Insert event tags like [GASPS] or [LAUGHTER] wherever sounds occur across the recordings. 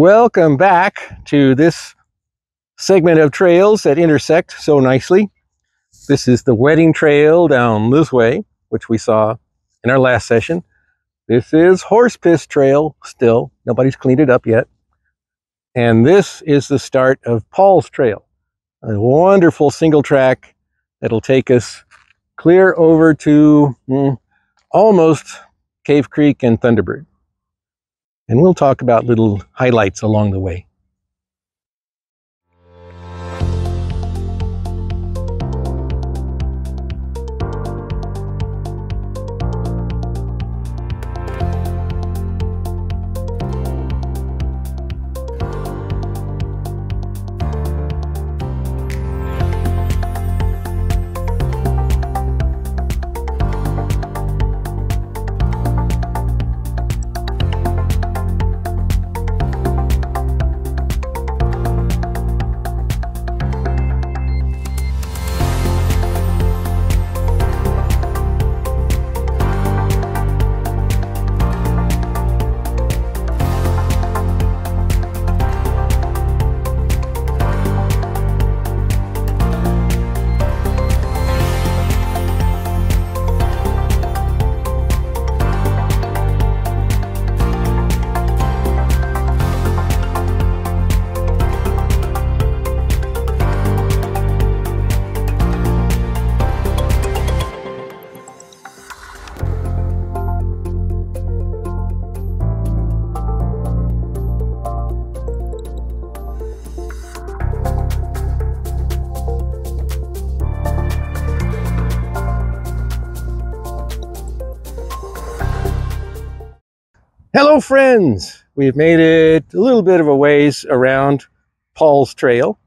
Welcome back to this segment of trails that intersect so nicely. This is the wedding trail down this way, which we saw in our last session. This is horse piss trail still. Nobody's cleaned it up yet. And this is the start of Paul's Trail, a wonderful single track that'll take us clear over to mm, almost Cave Creek and Thunderbird. And we'll talk about little highlights along the way. Hello, friends. We've made it a little bit of a ways around Paul's Trail.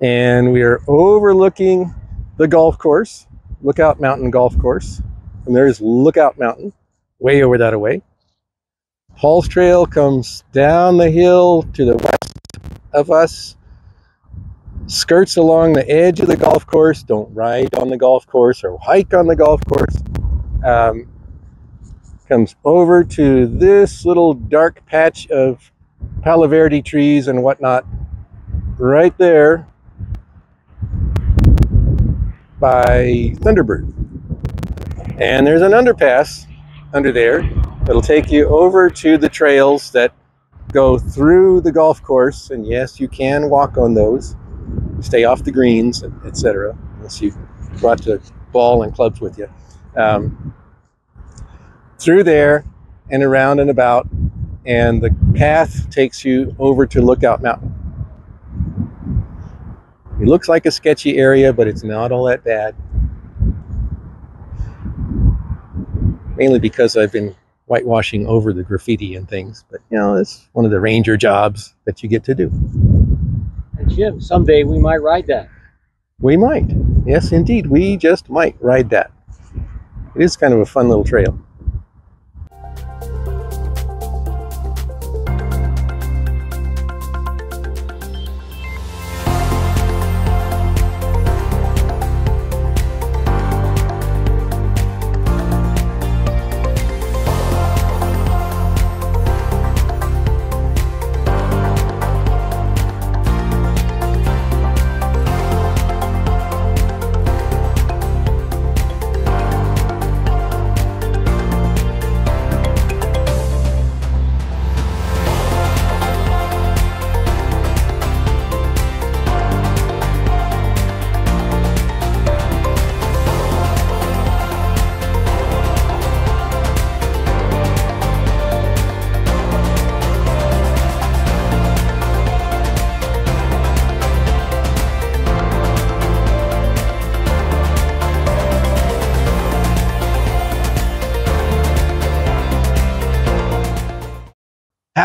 And we are overlooking the golf course, Lookout Mountain Golf Course. And there's Lookout Mountain, way over that away. Paul's Trail comes down the hill to the west of us, skirts along the edge of the golf course. Don't ride on the golf course or hike on the golf course. Um, comes over to this little dark patch of Palo Verde trees and whatnot right there by Thunderbird. And there's an underpass under there that'll take you over to the trails that go through the golf course. And yes, you can walk on those. Stay off the greens, etc. Unless you brought the ball and clubs with you. Um, through there and around and about, and the path takes you over to Lookout Mountain. It looks like a sketchy area, but it's not all that bad. Mainly because I've been whitewashing over the graffiti and things, but you know, it's one of the ranger jobs that you get to do. And Jim, someday we might ride that. We might. Yes, indeed. We just might ride that. It is kind of a fun little trail.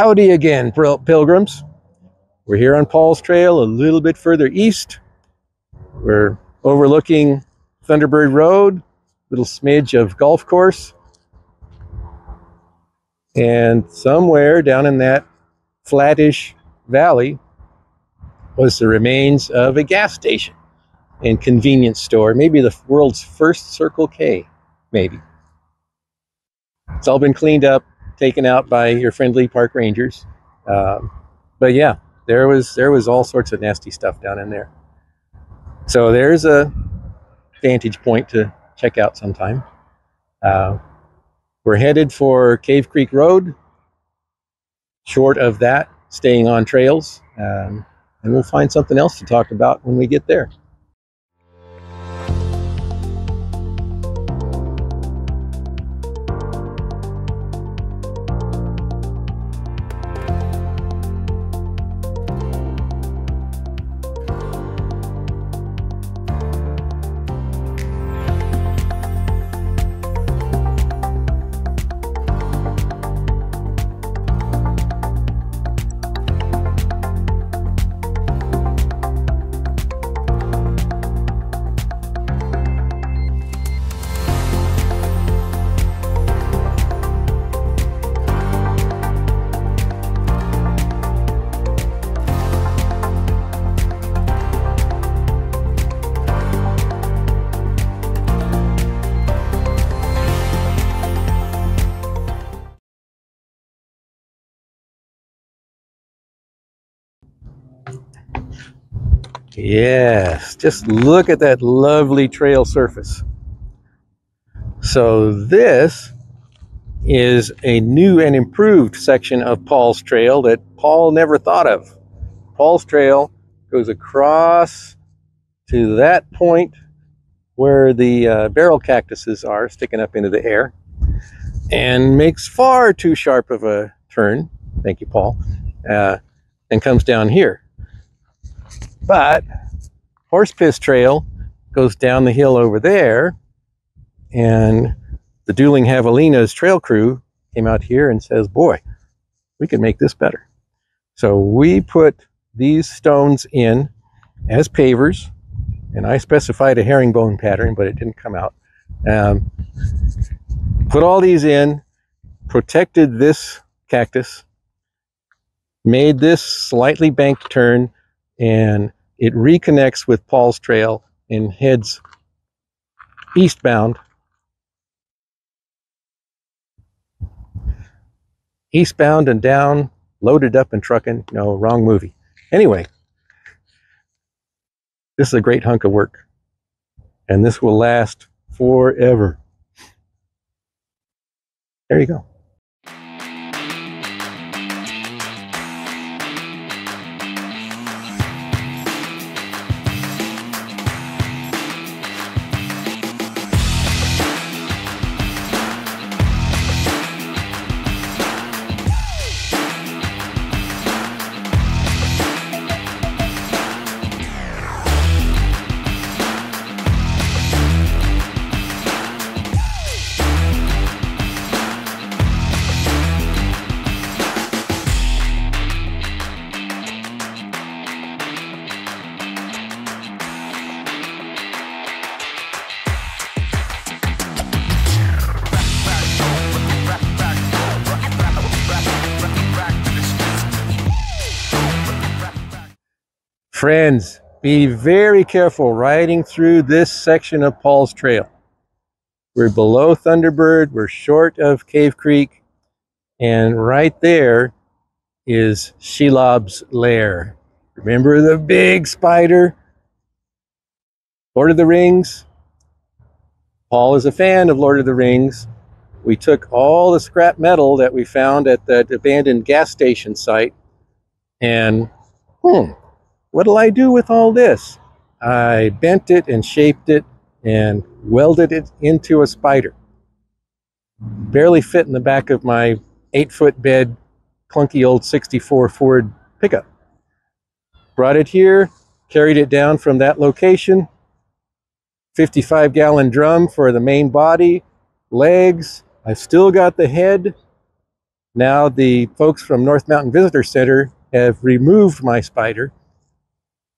Howdy again, pilgrims. We're here on Paul's Trail, a little bit further east. We're overlooking Thunderbird Road, little smidge of golf course. And somewhere down in that flattish valley was the remains of a gas station and convenience store, maybe the world's first Circle K, maybe. It's all been cleaned up, taken out by your friendly park rangers. Um, but yeah, there was there was all sorts of nasty stuff down in there. So there's a vantage point to check out sometime. Uh, we're headed for Cave Creek Road. Short of that, staying on trails, um, and we'll find something else to talk about when we get there. Yes, just look at that lovely trail surface. So this is a new and improved section of Paul's Trail that Paul never thought of. Paul's Trail goes across to that point where the uh, barrel cactuses are sticking up into the air and makes far too sharp of a turn. Thank you, Paul. Uh, and comes down here. But Horse Piss Trail goes down the hill over there, and the Dueling Javelinas trail crew came out here and says, boy, we can make this better. So we put these stones in as pavers, and I specified a herringbone pattern, but it didn't come out. Um, put all these in, protected this cactus, made this slightly banked turn, and it reconnects with Paul's Trail and heads eastbound. Eastbound and down, loaded up and trucking. No, wrong movie. Anyway, this is a great hunk of work. And this will last forever. There you go. Friends, be very careful riding through this section of Paul's Trail. We're below Thunderbird, we're short of Cave Creek, and right there is Shelob's lair. Remember the big spider? Lord of the Rings? Paul is a fan of Lord of the Rings. We took all the scrap metal that we found at that abandoned gas station site and, hmm, What'll I do with all this? I bent it and shaped it and welded it into a spider. Barely fit in the back of my eight foot bed, clunky old 64 Ford pickup. Brought it here, carried it down from that location. 55 gallon drum for the main body, legs. I've still got the head. Now the folks from North Mountain Visitor Center have removed my spider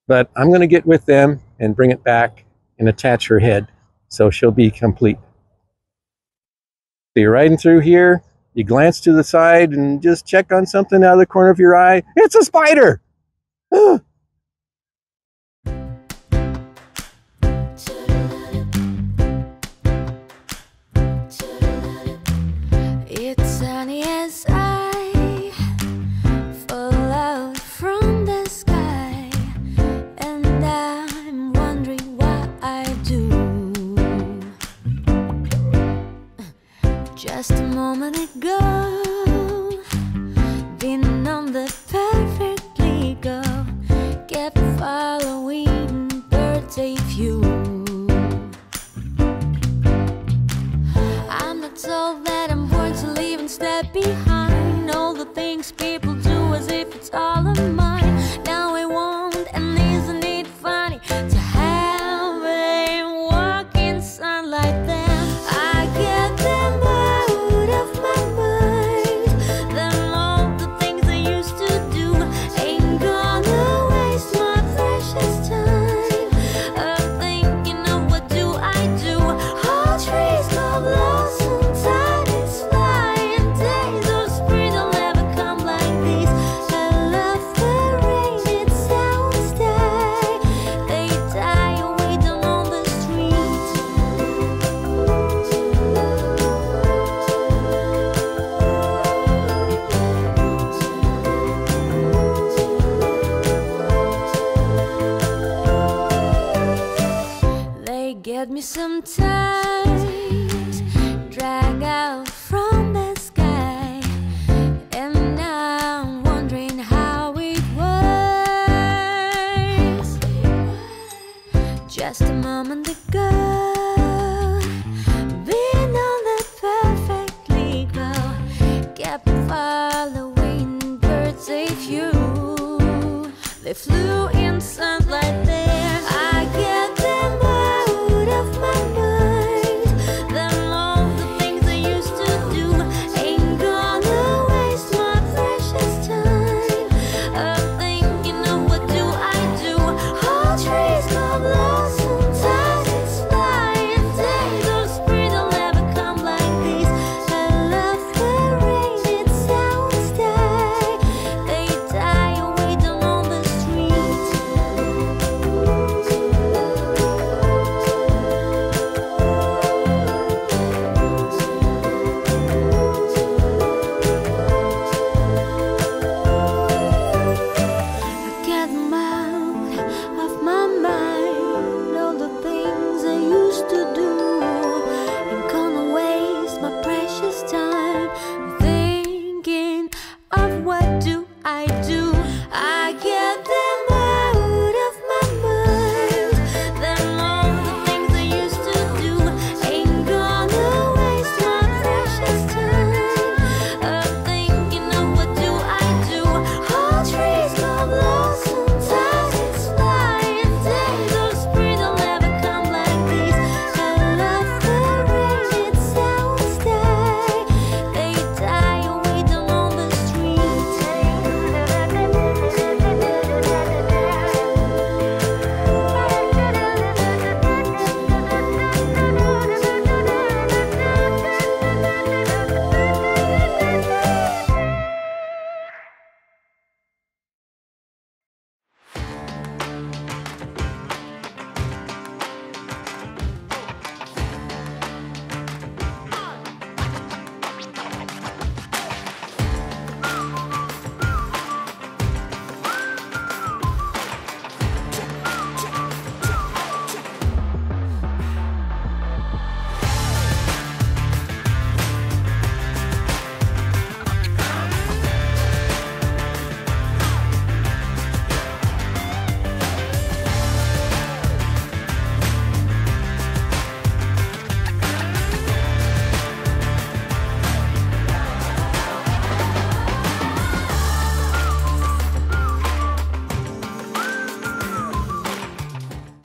but I'm going to get with them and bring it back and attach her head so she'll be complete. So you're riding through here, you glance to the side and just check on something out of the corner of your eye. It's a spider! [GASPS] following birds they flew They flew in sunlight,